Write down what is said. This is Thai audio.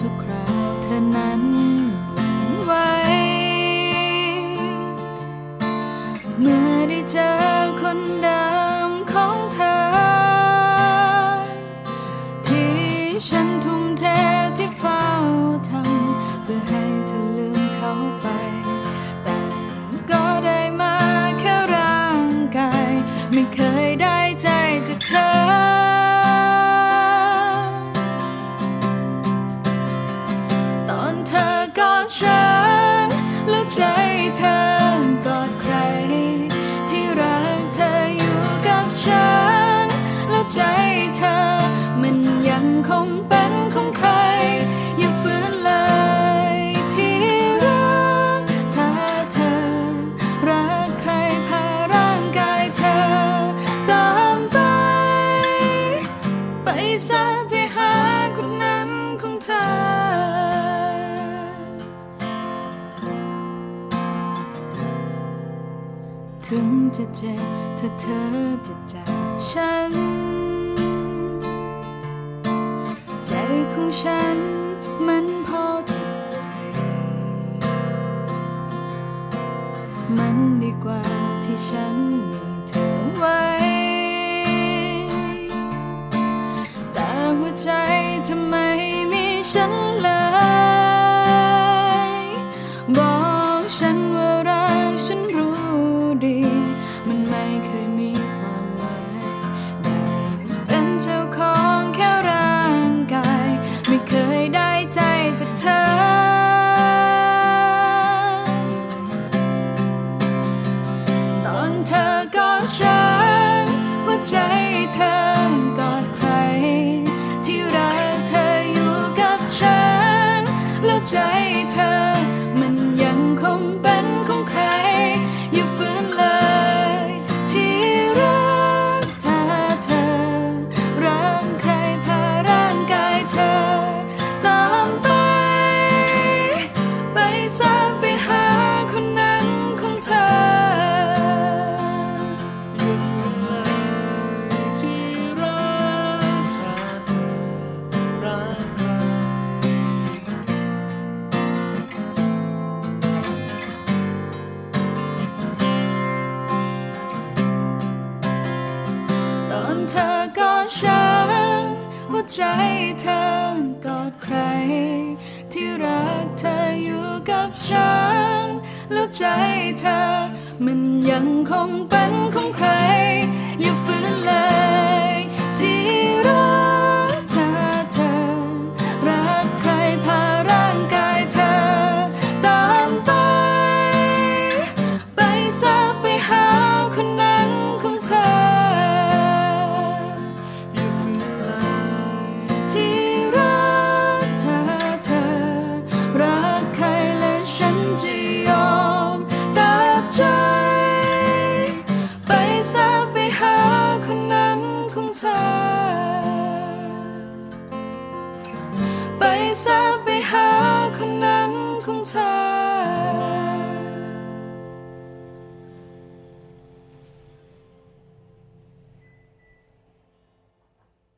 ทุกคราวเธอนั้นไวเมื่อได้เจอคนเดิมของเธอ ที่ฉันทุ่มเท ของใคร อย่าฝืนเลยที่รักถ้าเธอ รักใครพาร่างกายเธอ ตามไป ไปซะไปหาคนนั้นของเธอถึงจะเจ็บถ้าเธอจะจากฉัน ของฉันมันพอถูกใจมันดีกว่าที่ฉันมีเธอไว้ แต่หัวใจทำไมมีฉันเลย แใจเธอกอดใคร ที่รักเธออยู่กับฉัน แล้วใจเธอ มันยังคงเป็นของใคร อย่าฝืนเลย